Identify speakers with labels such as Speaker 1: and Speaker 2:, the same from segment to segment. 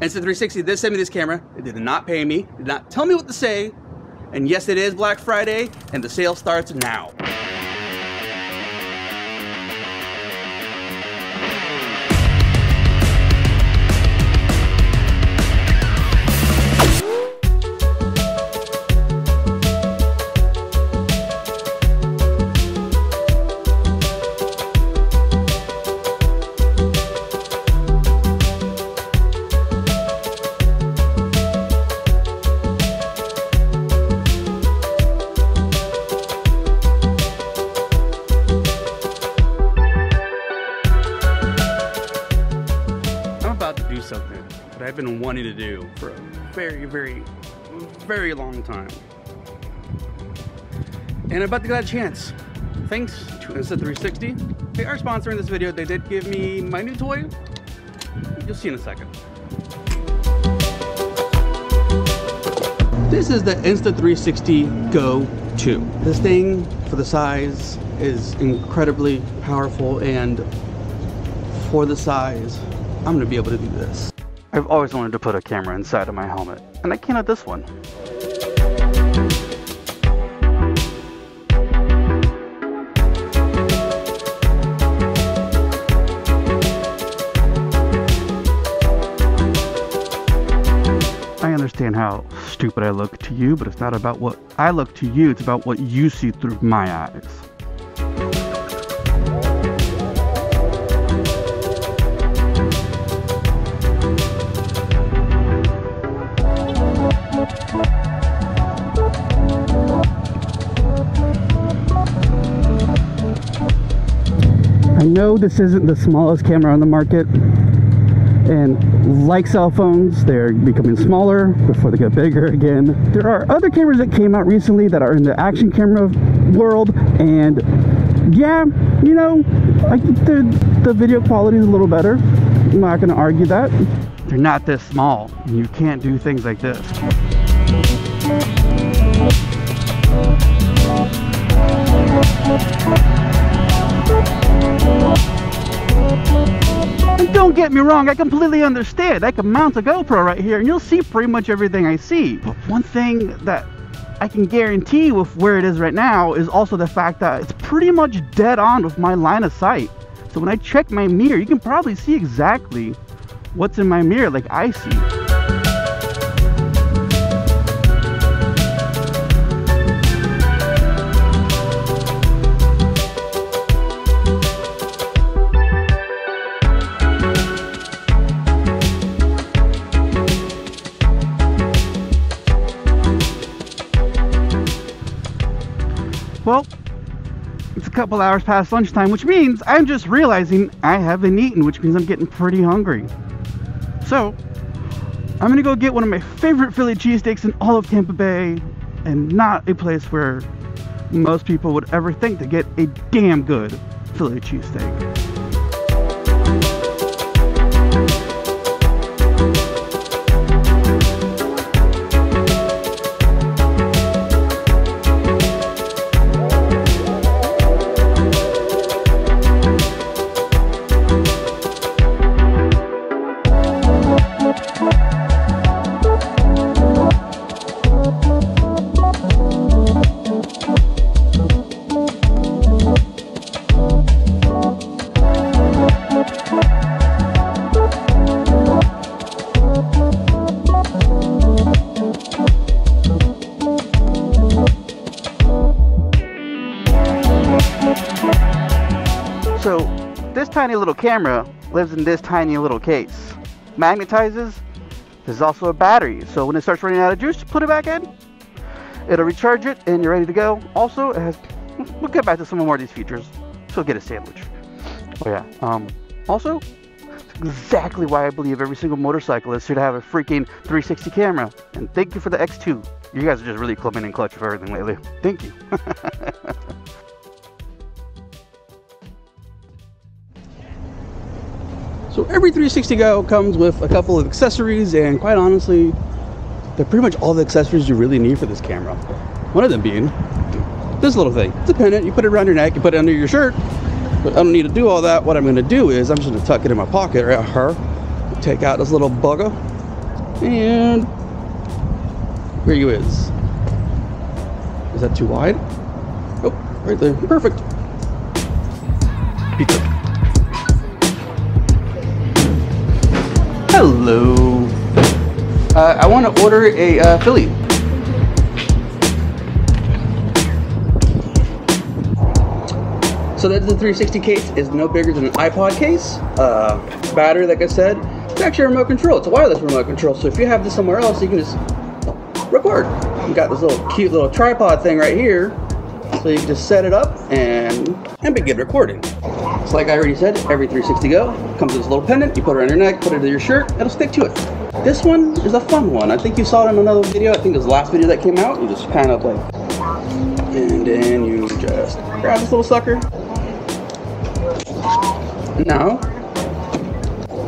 Speaker 1: Insta360 did send me this camera. It did not pay me, did not tell me what to say. And yes, it is Black Friday, and the sale starts now. Wanting to do for a very, very, very long time. And about to get a chance. Thanks to Insta360. They are sponsoring this video. They did give me my new toy. You'll see in a second. This is the Insta360 Go 2. This thing, for the size, is incredibly powerful and for the size, I'm gonna be able to do this. I've always wanted to put a camera inside of my helmet, and I can at this one. I understand how stupid I look to you, but it's not about what I look to you, it's about what you see through my eyes. Know this isn't the smallest camera on the market, and like cell phones, they're becoming smaller before they get bigger again. There are other cameras that came out recently that are in the action camera world, and yeah, you know, the, the video quality is a little better. I'm not gonna argue that. They're not this small, and you can't do things like this. And don't get me wrong, I completely understand. I can mount a GoPro right here and you'll see pretty much everything I see. But one thing that I can guarantee with where it is right now is also the fact that it's pretty much dead on with my line of sight. So when I check my mirror, you can probably see exactly what's in my mirror like I see. Well, it's a couple hours past lunchtime, which means I'm just realizing I haven't eaten, which means I'm getting pretty hungry. So, I'm gonna go get one of my favorite Philly cheesesteaks in all of Tampa Bay, and not a place where most people would ever think to get a damn good Philly cheesesteak. Tiny little camera lives in this tiny little case. Magnetizes. There's also a battery, so when it starts running out of juice, put it back in. It'll recharge it, and you're ready to go. Also, it has. We'll get back to some more of these features. So get a sandwich. Oh yeah. Um. Also, exactly why I believe every single motorcyclist should have a freaking 360 camera. And thank you for the X2. You guys are just really clubbing in clutch for everything lately. Thank you. So every 360 Go comes with a couple of accessories and quite honestly, they're pretty much all the accessories you really need for this camera. One of them being this little thing. It's a pendant, you put it around your neck, you put it under your shirt, but I don't need to do all that. What I'm gonna do is I'm just gonna tuck it in my pocket right here, take out this little bugger,
Speaker 2: And here you is? Is that too wide? Oh, right there. Perfect. Pizza. Hello. Uh, I want to order a uh, Philly. So that's the 360 case is no bigger than an iPod case. Uh, battery, like I said, it's actually a remote control. It's a wireless remote control. So if you have this somewhere else, you can just record. You got this little cute little tripod thing right here. So you can just set it up and, and begin recording. So like I already said, every 360 Go comes with this little pendant. You put it on your neck, put it to your shirt, it'll stick to it. This one is a fun one. I think you saw it in another video. I think it was the last video that came out. You just kind of like, and then you just grab this little sucker, now,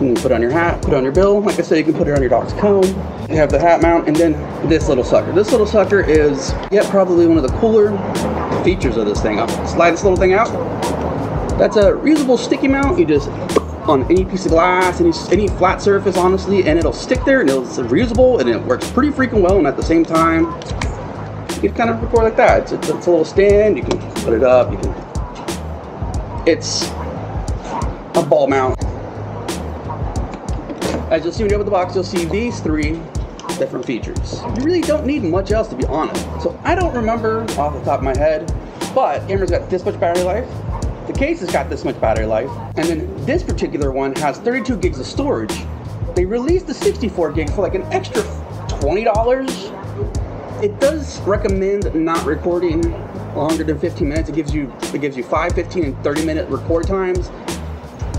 Speaker 2: you can put on your hat, put on your bill. Like I said, you can put it on your dog's comb. You have the hat mount, and then this little sucker. This little sucker is, yeah, probably one of the cooler features of this thing. I'll slide this little thing out. That's a reusable sticky mount. You just on any piece of glass, any any flat surface, honestly, and it'll stick there, and it's reusable, and it works pretty freaking well. And at the same time, you can kind of record like that. It's, it's, it's a little stand. You can put it up. You can. It's a ball mount. As you'll see when you open the box, you'll see these three different features. You really don't need much else to be honest. So I don't remember off the top of my head, but camera's got this much battery life. The case has got this much battery life. And then this particular one has 32 gigs of storage. They released the 64 gig for like an extra $20. It does recommend not recording longer than 15 minutes. It gives you it gives you 5, 15, and 30 minute record times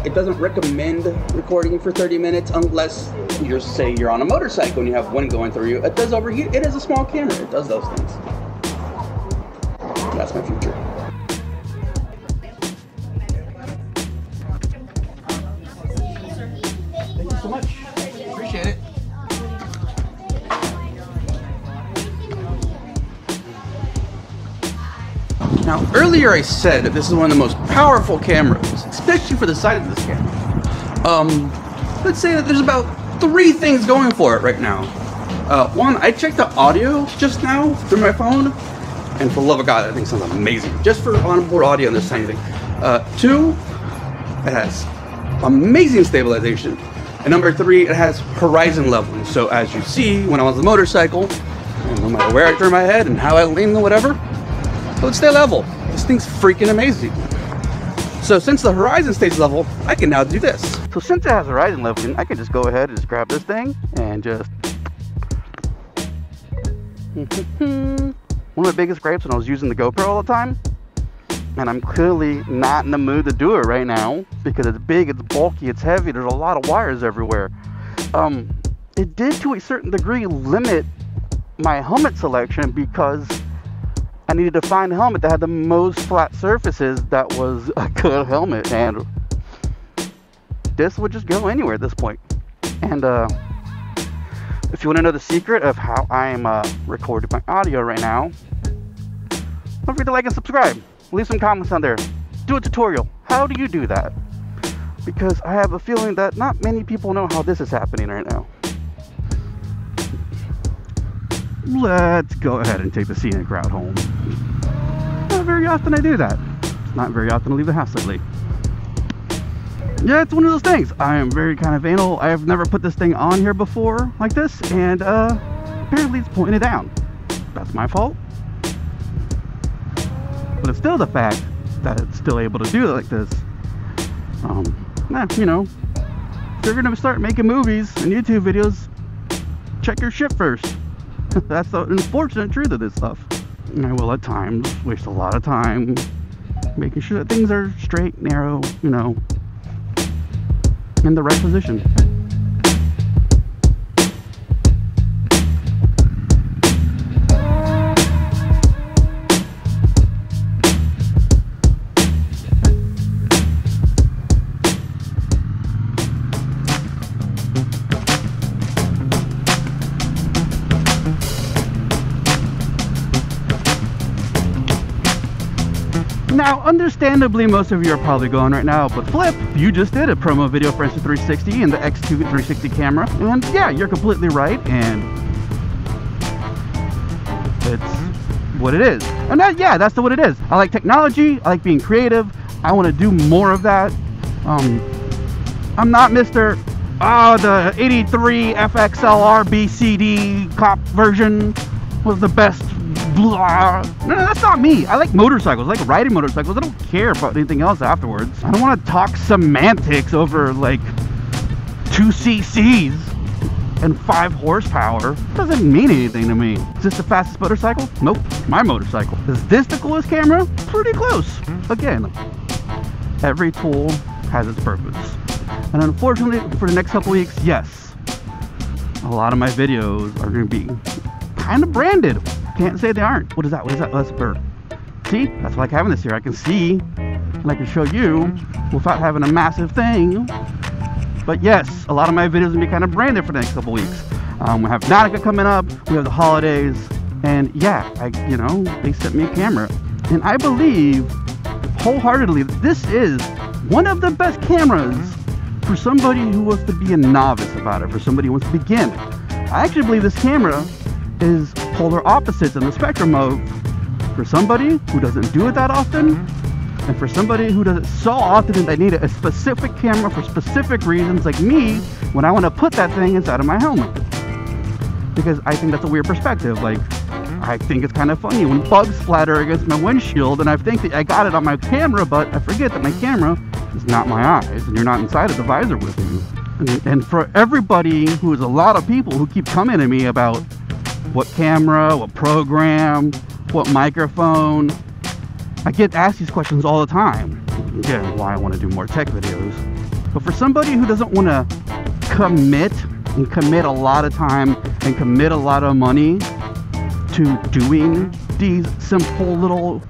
Speaker 2: it doesn't recommend recording for 30 minutes unless you're say you're on a motorcycle and you have wind going through you. It does overheat. It is a small camera. It does those things. That's my future. Earlier I said that this is one of the most powerful cameras, especially for the size of this camera. Um, let's say that there's about three things going for it right now. Uh, one, I checked the audio just now through my phone, and for the love of God, that thing sounds amazing. Just for onboard audio on this tiny thing. Uh, two, it has amazing stabilization. And number three, it has horizon leveling. So as you see, when I was on the motorcycle, no matter where I turn my head and how I lean or whatever, it would stay level. This thing's freaking amazing. So since the horizon stays level, I can now do this.
Speaker 1: So since it has a horizon leveling, I can just go ahead and just grab this thing and just... One of my biggest gripes when I was using the GoPro all the time, and I'm clearly not in the mood to do it right now because it's big, it's bulky, it's heavy, there's a lot of wires everywhere. Um, it did to a certain degree limit my helmet selection because I needed to find a helmet that had the most flat surfaces that was a good helmet and this would just go anywhere at this point. And uh, if you want to know the secret of how I am uh, recording my audio right now, don't forget to like and subscribe. Leave some comments on there. Do a tutorial. How do you do that? Because I have a feeling that not many people know how this is happening right now. Let's go ahead and take the scenic route home. Very often I do that. It's not very often I leave the house lately. Yeah, it's one of those things. I am very kind of anal. I have never put this thing on here before like this, and uh, apparently it's pointing it down. That's my fault. But it's still the fact that it's still able to do it like this. Um, nah, you know, if you're gonna start making movies and YouTube videos, check your shit first. That's the unfortunate truth of this stuff. And I will at times waste a lot of time making sure that things are straight, narrow, you know, in the right position. Now, understandably, most of you are probably going right now, but Flip, you just did a promo video for Insta360 and the X2 360 camera, and yeah, you're completely right, and it's what it is. And that, yeah, that's what it is. I like technology, I like being creative, I want to do more of that. Um, I'm not Mr. Oh, the 83 FXLR BCD cop version was the best. Blah. No, no, that's not me. I like motorcycles. I like riding motorcycles. I don't care about anything else afterwards. I don't want to talk semantics over like two CCs and five horsepower. Doesn't mean anything to me. Is this the fastest motorcycle? Nope. My motorcycle. Is this the coolest camera? Pretty close. Hmm. Again, every tool has its purpose. And unfortunately, for the next couple weeks, yes, a lot of my videos are going to be kind of branded. Can't say they aren't. What is that? What is that? Oh, that's a bird. See? That's like having this here. I can see and I can show you without having a massive thing. But yes, a lot of my videos to be kind of branded for the next couple weeks. Um, we have Nautica coming up. We have the holidays. And yeah, I, you know, they sent me a camera. And I believe wholeheartedly this is one of the best cameras for somebody who wants to be a novice about it, for somebody who wants to begin. I actually believe this camera is polar opposites in the spectrum of for somebody who doesn't do it that often and for somebody who does it so often that they need a specific camera for specific reasons like me when I want to put that thing inside of my helmet. Because I think that's a weird perspective like I think it's kind of funny. When bugs splatter against my windshield and I think that I got it on my camera but I forget that my camera is not my eyes and you're not inside of the visor with me. And, and for everybody who is a lot of people who keep coming to me about what camera, what program, what microphone. I get asked these questions all the time. Again, why I want to do more tech videos. But for somebody who doesn't want to commit and commit a lot of time and commit a lot of money to doing these simple little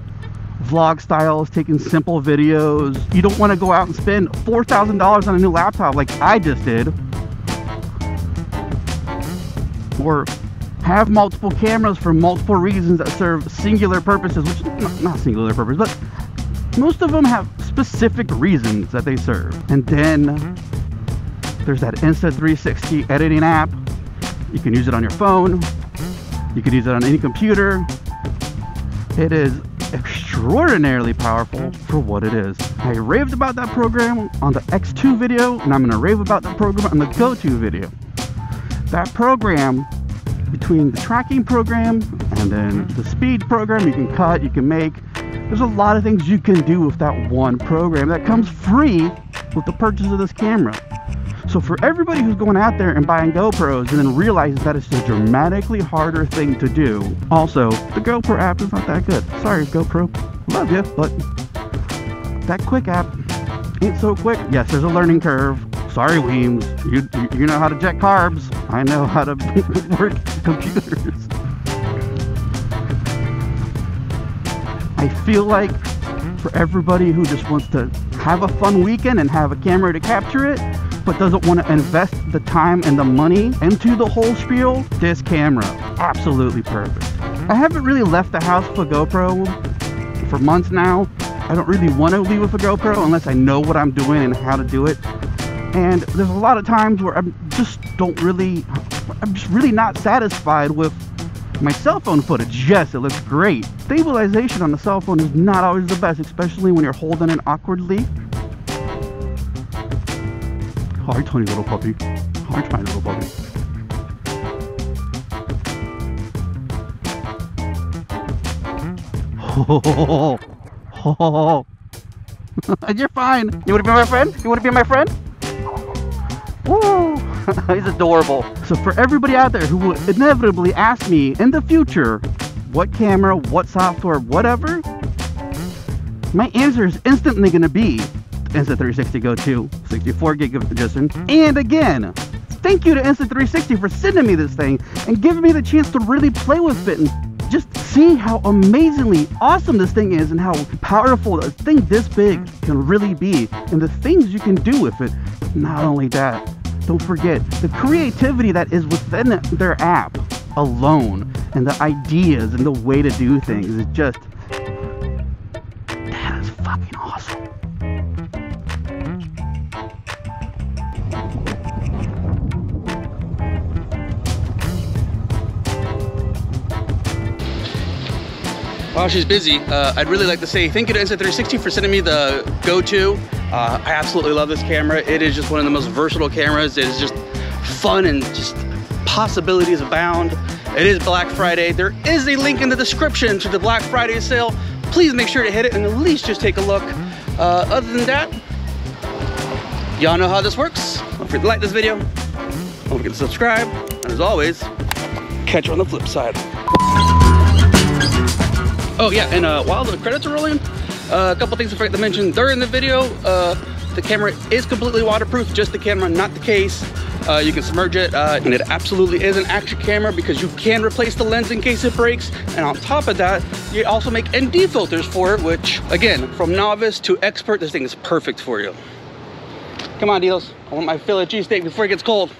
Speaker 1: vlog styles, taking simple videos. You don't want to go out and spend $4,000 on a new laptop like I just did. Or have multiple cameras for multiple reasons that serve singular purposes, which not, not singular purpose, but most of them have specific reasons that they serve. And then there's that Insta360 editing app. You can use it on your phone. You can use it on any computer. It is extraordinarily powerful for what it is. I raved about that program on the X2 video, and I'm to rave about that program on the Go2 video. That program between the tracking program and then mm-hmm. the speed program you can cut you can make. There's a lot of things you can do with that one program that comes free with the purchase of this camera. So for everybody who's going out there and buying GoPros and then realizes that it's a dramatically harder thing to do also the GoPro app is not that good. Sorry GoPro. Love you but that quick app ain't so quick. Yes there's a learning curve sorry Weems you, you know how to jet carbs I know how to work computers. I feel like for everybody who just wants to have a fun weekend and have a camera to capture it, but doesn't want to invest the time and the money into the whole spiel, this camera, absolutely perfect. I haven't really left the house with a GoPro for months now. I don't really want to leave with a GoPro unless I know what I'm doing and how to do it. And there's a lot of times where I just don't really, I'm just really not satisfied with my cell phone footage. Yes, it looks great. Stabilization on the cell phone is not always the best, especially when you're holding it awkwardly. Hi, tiny little puppy. Oh, hi, tiny little puppy. Oh, oh, oh. You're fine. You want to be my friend? You want to be my friend? Woo! He's adorable. So for everybody out there who will inevitably ask me in the future, what camera, what software, whatever, my answer is instantly going to be Insta360 Go 2, 64 gig of edition. And again, thank you to Insta360 for sending me this thing and giving me the chance to really play with it and just see how amazingly awesome this thing is and how powerful a thing this big can really be and the things you can do with it. Not only that, don't forget the creativity that is within their app alone and the ideas and the way to do things is just that is fucking awesome.
Speaker 2: While she's busy, uh, I'd really like to say thank you to Insta360 for sending me the Go 2 uh, I absolutely love this camera. It is just one of the most versatile cameras. It is just fun and just possibilities abound. It is Black Friday. There is a link in the description to the Black Friday sale. Please make sure to hit it and at least just take a look. Uh, other than that, y'all know how this works. Don't forget to like this video. Don't forget to subscribe. And as always, catch you on the flip side. Oh yeah, and uh, while the credits are rolling, uh, a couple things I forgot to mention during the video. Uh, the camera is completely waterproof, just the camera, not the case. Uh, you can submerge it, uh, and it absolutely is an action camera because you can replace the lens in case it breaks. And on top of that, you also make ND filters for it, which again, from novice to expert, this thing is perfect for you. Come on, Deals. I want my Philly cheesesteak before it gets cold.